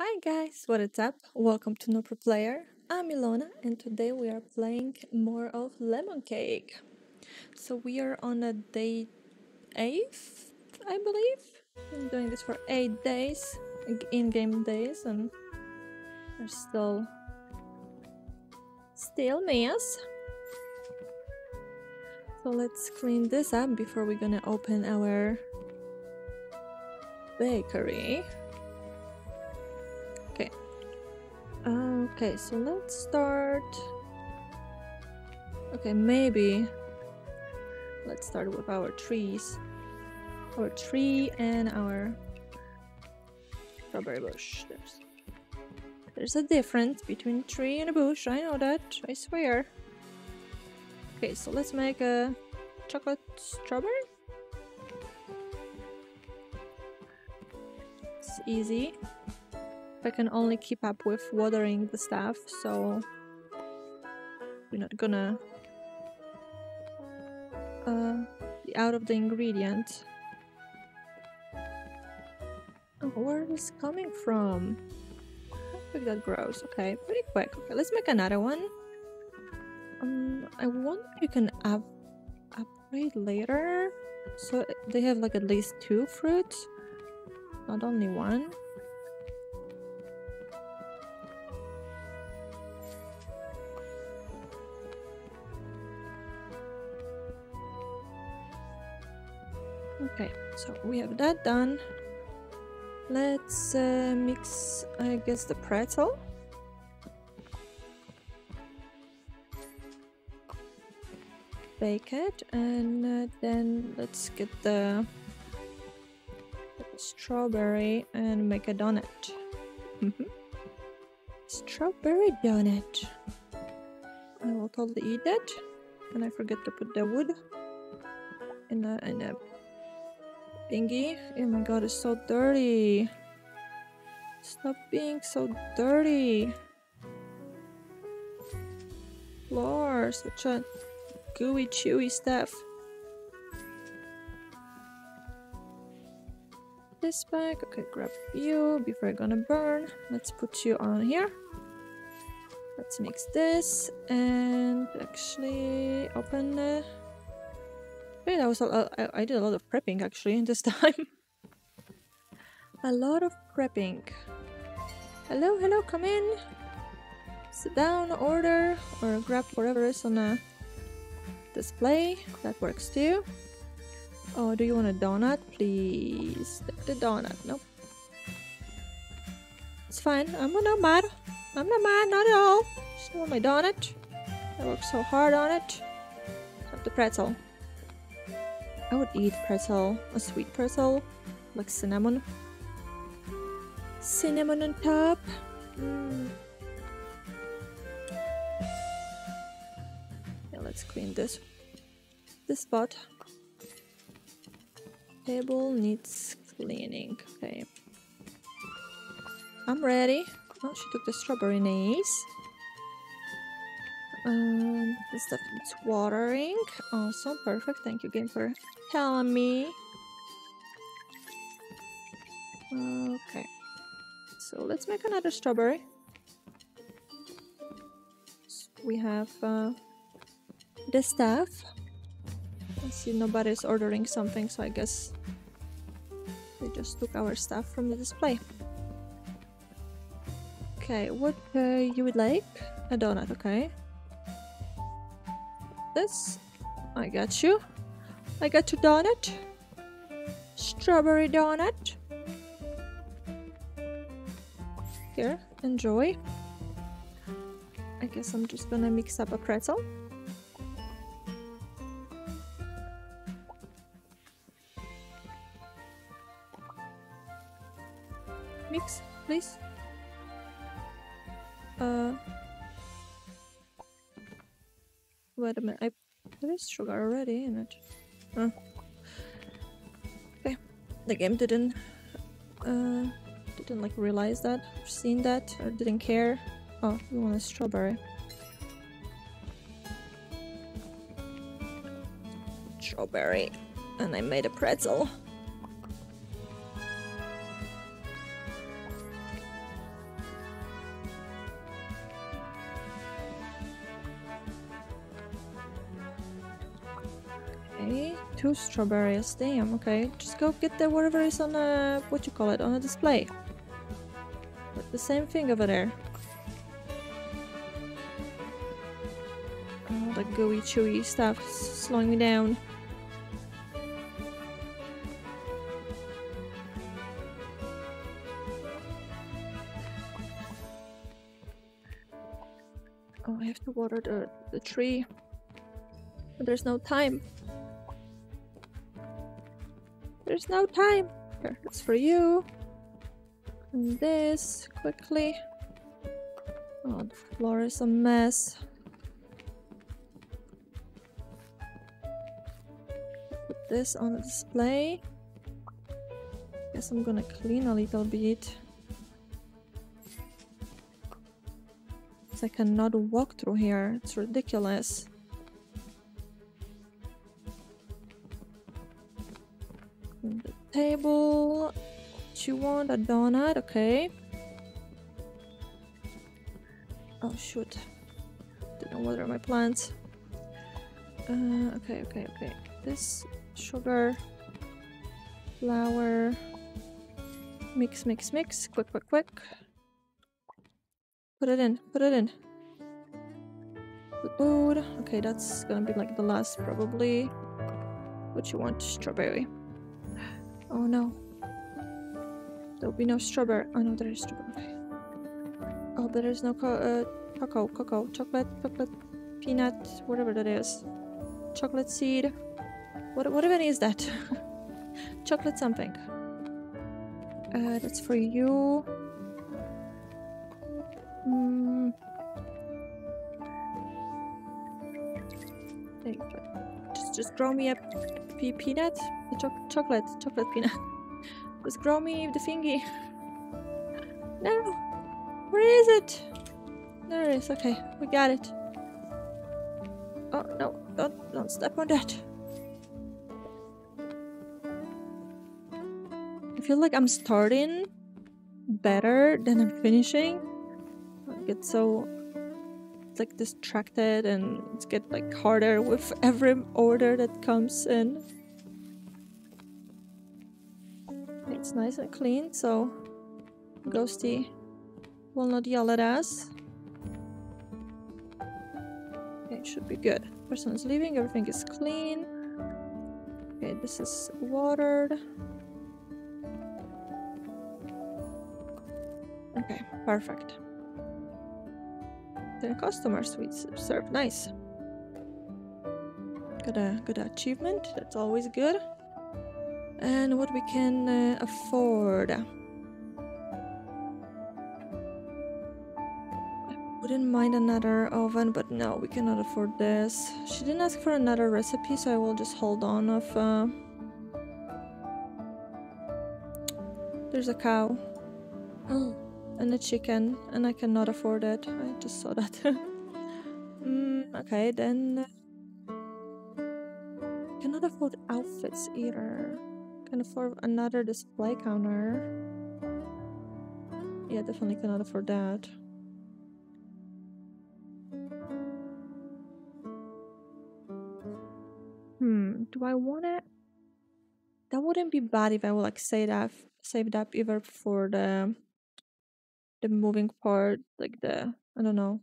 Hi guys, what is up? Welcome to NoProPlayer. I'm Ilona and today we are playing more of Lemon Cake. So we are on a day 8th, I believe. Been doing this for 8 days, in-game days and we're still still mess. So let's clean this up before we're gonna open our bakery. Okay, so let's start. Okay, maybe let's start with our trees. Our tree and our strawberry bush. There's, there's a difference between tree and a bush. I know that. I swear. Okay, so let's make a chocolate strawberry. It's easy. I can only keep up with watering the stuff, so we're not gonna uh, be out of the ingredient. Oh, where is this coming from? How quick that grows. Okay, pretty quick. Okay, let's make another one. Um, I wonder if you can up upgrade later. So they have like at least two fruits, not only one. Okay, so we have that done. Let's uh, mix, I guess, the pretzel. Bake it, and uh, then let's get the, strawberry and make a donut. Mm -hmm. Strawberry donut. I will totally eat that. And I forget to put the wood in a, in a Bingy? Oh my god, it's so dirty. Stop being so dirty. Floor, such a gooey, chewy stuff. This bag, okay, grab you before I'm gonna burn. Let's put you on here. Let's mix this and actually open the that was a, I, I did a lot of prepping actually in this time. a lot of prepping. Hello, hello, come in. Sit down, order, or grab whatever is on the display. That works too. Oh, do you want a donut? Please. The, the donut. Nope. It's fine. I'm not mad. I'm not mad, not at all. Just want my donut. I worked so hard on it. Have the pretzel. I would eat pretzel, a sweet pretzel, like cinnamon. Cinnamon on top. Mm. Yeah, let's clean this. This spot. Table needs cleaning. Okay. I'm ready. Oh, she took the strawberry nice. Um, this stuff needs watering. Awesome, perfect. Thank you again for telling me. Okay. So let's make another strawberry. So we have uh, the stuff. I see nobody's ordering something, so I guess they just took our stuff from the display. Okay, what uh, you would like? A donut, okay this. I got you. I got your donut. Strawberry donut. Here, enjoy. I guess I'm just gonna mix up a pretzel. Mix, please. Uh, Wait a minute, I there is sugar already in it. Oh. Okay, the game didn't uh didn't like realize that, seen that, or didn't care. Oh, we want a strawberry. Strawberry, and I made a pretzel. Strawberries. Damn. Okay, just go get the whatever is on a what you call it on a display. But the same thing over there. Oh, the gooey, chewy stuff slowing me down. Oh, I have to water the, the tree. But there's no time. There's no time. Here, it's for you. And this quickly. Oh, the floor is a mess. Put this on the display. Guess I'm gonna clean a little bit. I cannot walk through here. It's ridiculous. Table. What you want? A donut? Okay. Oh shoot. Didn't water my plants. Uh, okay, okay, okay. This sugar, flour, mix, mix, mix. Quick, quick, quick. Put it in, put it in. Food. Okay, that's gonna be like the last probably. What you want? Strawberry. Oh no. There'll be no strawberry. Oh no, there is strawberry. Oh, but there's no co uh, cocoa, cocoa, chocolate, chocolate, peanut, whatever that is. Chocolate seed. What, what even is that? chocolate something. Uh, that's for you. Just, grow me a pe peanut, a cho chocolate, chocolate peanut. Just grow me the thingy. No, where is it? There it is. Okay, we got it. Oh no! Don't don't step on that. I feel like I'm starting better than I'm finishing get so like distracted and it's get like harder with every order that comes in. It's nice and clean, so Ghosty will not yell at us. It should be good. Person is leaving, everything is clean. Okay, this is watered. Okay, perfect. The customer suites served nice. Got a good achievement, that's always good. And what we can uh, afford. I wouldn't mind another oven, but no, we cannot afford this. She didn't ask for another recipe, so I will just hold on of... Uh... There's a cow. Oh and a chicken, and I cannot afford it. I just saw that. mm, okay, then... Cannot afford outfits either. Can afford another display counter. Yeah, definitely cannot afford that. Hmm, do I want it? That wouldn't be bad if I would like save that, save that either for the the moving part, like the I don't know,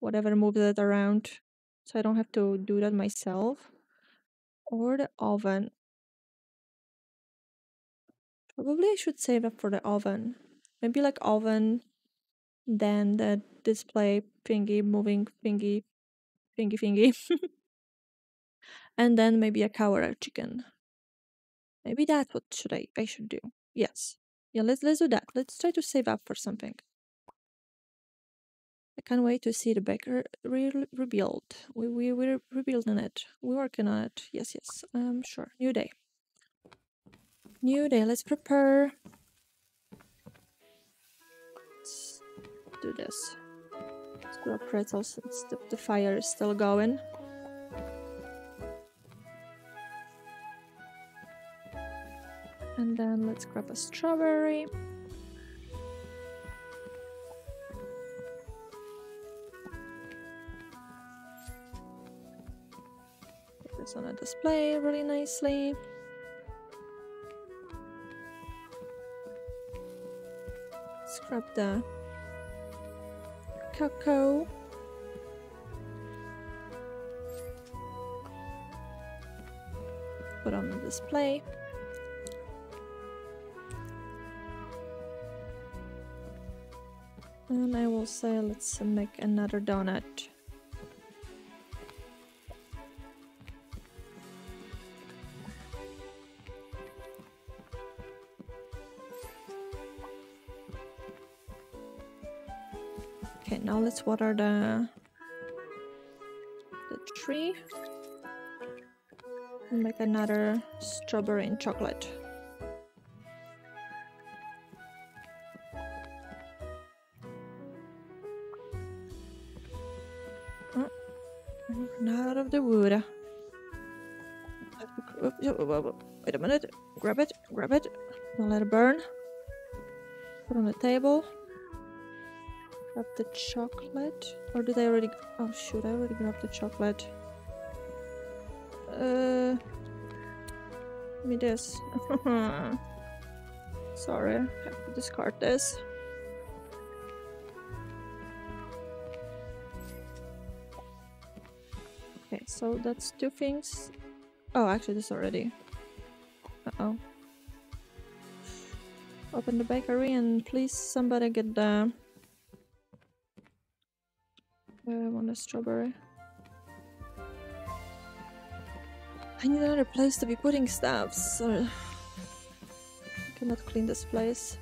whatever moves it around, so I don't have to do that myself. Or the oven. Probably I should save up for the oven. Maybe like oven, then the display thingy, moving thingy, thingy thingy. and then maybe a cow or a chicken. Maybe that's what should I I should do. Yes. Yeah, let's let's do that. Let's try to save up for something. I can't wait to see the baker re rebuild. We we we're rebuilding it. We're working on it. Yes, yes. Um, sure. New day. New day. Let's prepare. Let's do this. Let's do a pretzel since the, the fire is still going. And then let's grab a strawberry. Put this on a display really nicely. Scrub the cocoa. Put on the display. And I will say let's make another donut. Okay, now let's water the the tree. And make another strawberry and chocolate. Wait a minute. Grab it, grab it. Don't let it burn. Put on the table. Grab the chocolate. Or did I already... Oh shoot, I already grabbed the chocolate. Uh... Give me this. Sorry, I have to discard this. Okay, so that's two things. Oh, actually, this already. Uh oh. Open the bakery and please somebody get the. Uh, I want a strawberry. I need another place to be putting stuff. So I cannot clean this place.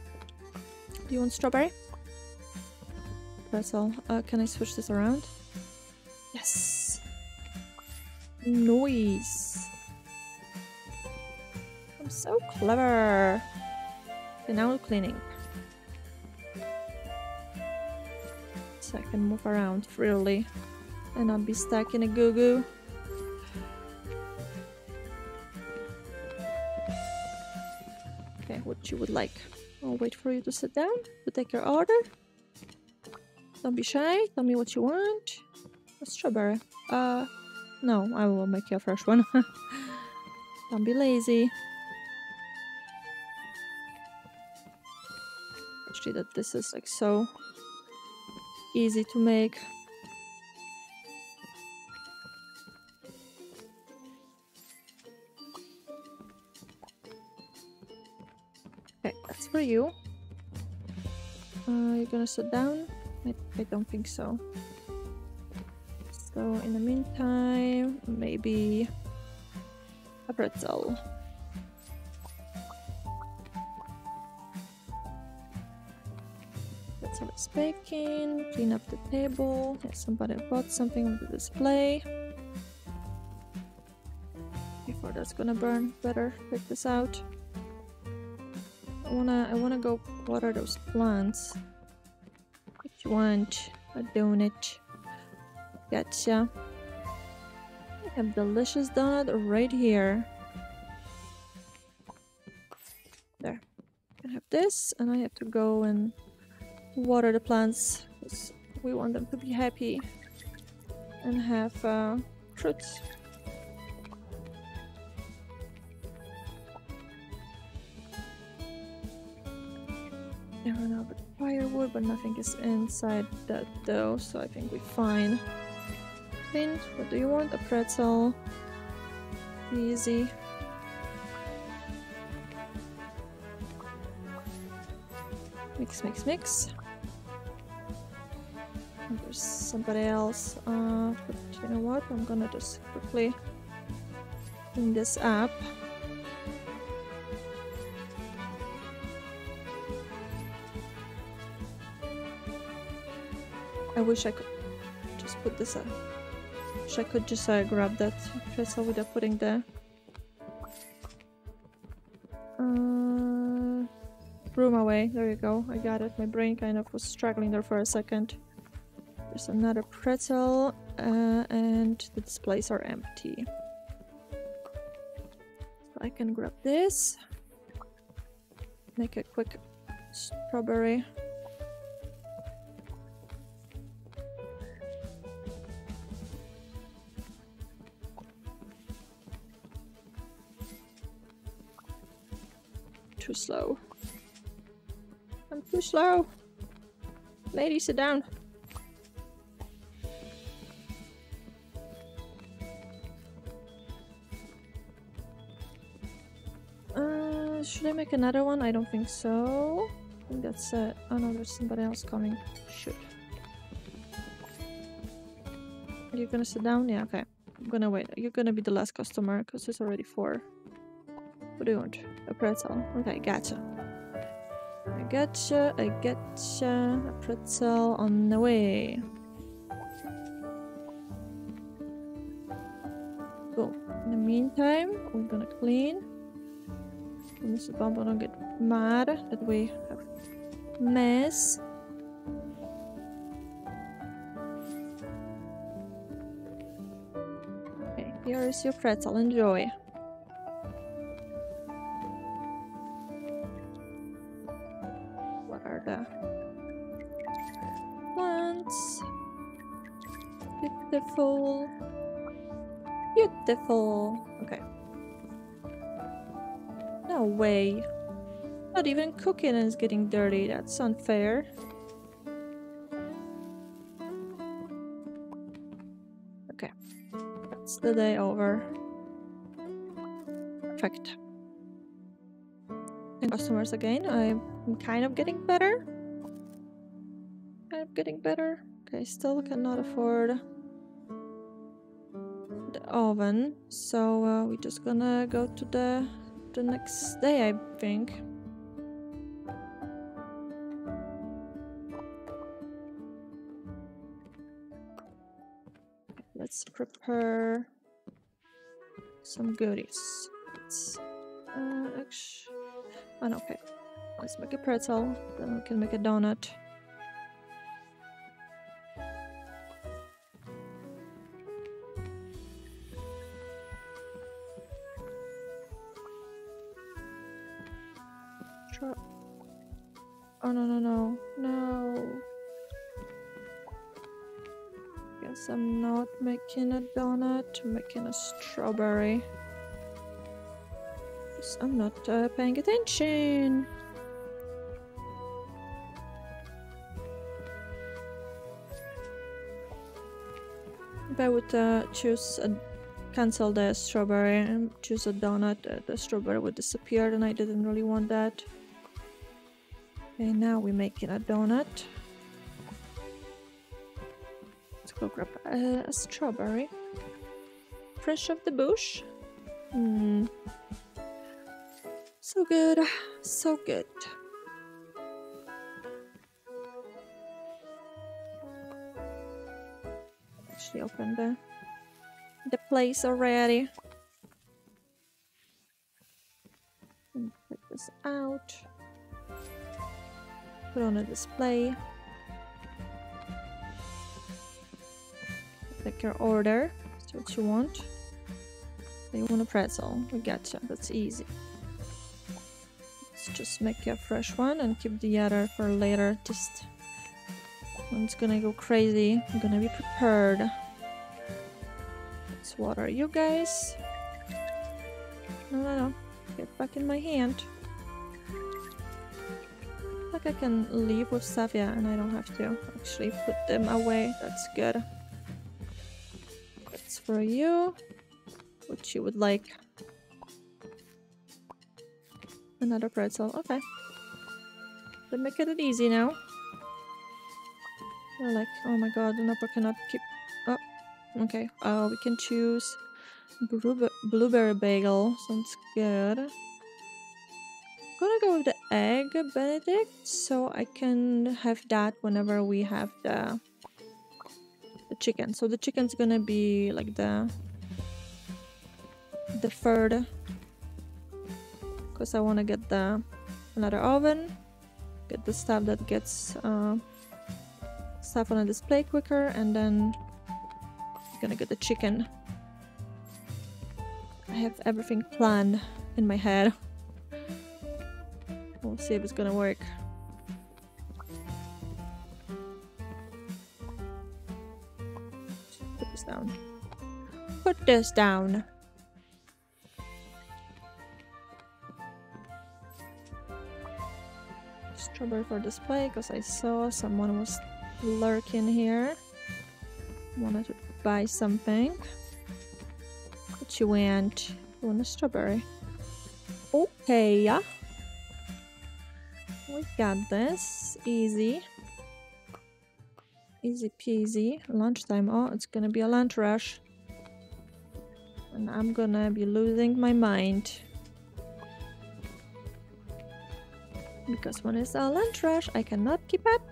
Do you want strawberry? Pretzel. Uh, can I switch this around? Yes. Noise. I'm so clever. Now cleaning. So I can move around freely and not be stuck in a goo goo. Okay, what you would like. I'll wait for you to sit down to take your order. Don't be shy. Tell me what you want. A strawberry. Uh, no, I will make you a fresh one. Don't be lazy. Actually, that this is like so easy to make. Okay, that's for you. Uh, you're gonna sit down? I, I don't think so. So in the meantime, maybe a pretzel. Is baking. Clean up the table. Yeah, somebody bought something on the display. Before that's gonna burn, better take this out. I wanna I wanna go water those plants. What you want? A donut. Gotcha. I have delicious donut right here. There. I have this, and I have to go and water the plants. 'cause we want them to be happy and have uh, fruits. Ran out of firewood, but nothing is inside that though, so I think we're fine. Finn, what do you want? A pretzel? Easy. Mix, mix, mix. There's somebody else. Uh, but you know what? I'm gonna just quickly clean this up. I wish I could just put this up. Wish I could just uh, grab that pretzel without putting the uh, room away. There you go. I got it. My brain kind of was struggling there for a second. There's another pretzel uh, and the displays are empty. So I can grab this, make a quick strawberry. Too slow. I'm too slow. Lady, sit down. Another one? I don't think so. I think that's it. Oh no, there's somebody else coming. Shoot. Are you gonna sit down? Yeah, okay. I'm gonna wait. You're gonna be the last customer because there's already four. What do you want? A pretzel. Okay, gotcha. I gotcha, I gotcha. A pretzel on the way. Cool. In the meantime, we're gonna clean. Mr. Bumble don't get mad that we have mess. Okay, here is your pretzel. Enjoy. What are the plants? Beautiful. Beautiful. No way. Not even cooking is getting dirty. That's unfair. Okay. That's the day over. Perfect. And customers again. I'm kind of getting better. Kind of getting better. Okay, still cannot afford the oven. So uh, we're just gonna go to the the next day, I think. Let's prepare some goodies. Let's, uh, actually, oh, no, okay. Let's make a pretzel, then we can make a donut. I'm making a strawberry. I'm not uh, paying attention. If I would uh, choose a cancel the strawberry and choose a donut, uh, the strawberry would disappear, and I didn't really want that. Okay, now we're making a donut. Let's go grab a, a strawberry. Fresh off the bush. Hmm. So good. So good. Actually open the the place already. And Take this out. Put on a display. Take your order. That's what you want. You want a pretzel. We gotcha. That's easy. Let's just make a fresh one and keep the other for later. Just when it's gonna go crazy, I'm gonna be prepared. Let's water you guys. No, no, no. Get back in my hand. Like I can leave with Savia and I don't have to actually put them away. That's good. That's for you. What you would like. Another pretzel. Okay. They make it easy now. They're like, oh my god, the Napa cannot keep. Oh, okay. Oh, we can choose blueber blueberry bagel. Sounds good. I'm gonna go with the egg Benedict, so I can have that whenever we have the the chicken. So the chicken's gonna be like the the third because I want to get the another oven get the stuff that gets uh, stuff on a display quicker and then I'm gonna get the chicken. I have everything planned in my head. We'll see if it's gonna work. Put this down. Put this down strawberry for display because I saw someone was lurking here. Wanted to buy something. What you want? You want a strawberry? Okay, yeah. We got this. Easy. Easy peasy. Lunchtime. Oh, it's gonna be a lunch rush. And I'm gonna be losing my mind. Because when it's a lunch rush, I cannot keep up.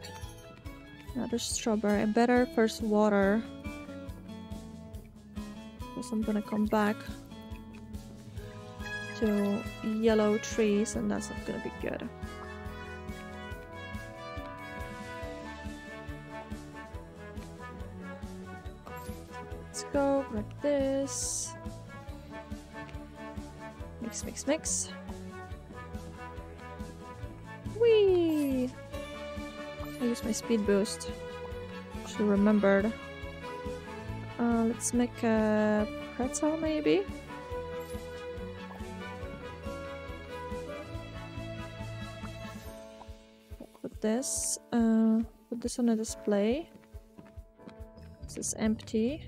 Another strawberry. Better first water. Because I'm gonna come back to yellow trees and that's not gonna be good. Let's go like this. Mix, mix, mix. Use my speed boost. Have remembered. Uh, let's make a pretzel maybe? Put this, uh, put this on a display. This is empty.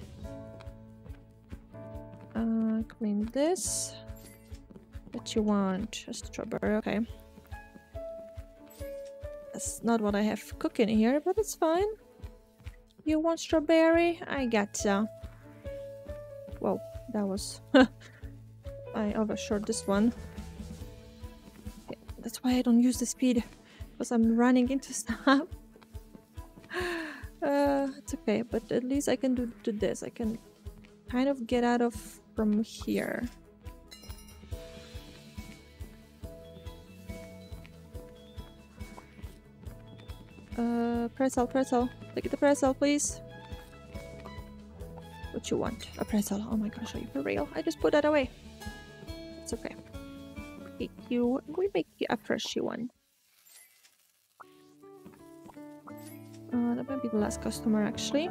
Uh, clean this. What you want? A strawberry, okay. That's not what I have cooking here, but it's fine. You want strawberry? I gotcha. Whoa, that was... I overshot this one. Okay, that's why I don't use the speed. Because I'm running into stuff. uh, it's okay, but at least I can do, do this. I can kind of get out of from here. Pretzel, pretzel. Look at the pretzel, please. What you want? A pretzel. Oh my gosh, are you for real? I just put that away. It's okay. Okay, you. We make you a freshy one. Uh, that might be the last customer, actually.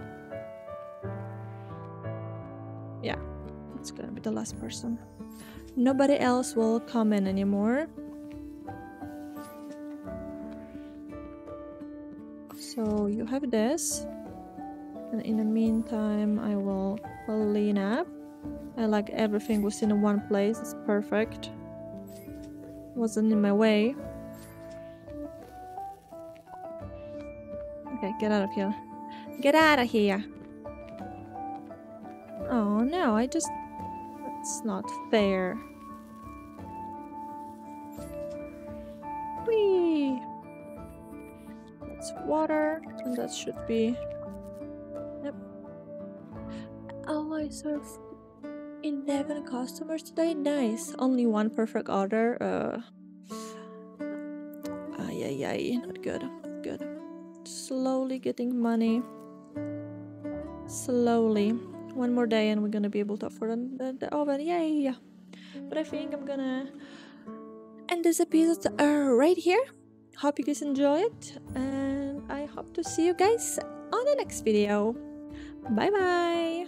Yeah, it's gonna be the last person. Nobody else will come in anymore. So you have this. And in the meantime, I will clean up. I like everything was in one place. It's perfect. Wasn't in my way. Okay, get out of here. Get out of here! Oh no, I just... That's not fair. Water, and that should be... Yep. Oh, I served 11 customers today? Nice. Only one perfect order. Uh... Ay, ay, ay. Not good. Not good. Slowly getting money. Slowly. One more day and we're gonna be able to afford the, the oven. Yay! Yeah. But I think I'm gonna end this episode uh, right here. Hope you guys enjoy it. And I hope to see you guys on the next video. Bye bye!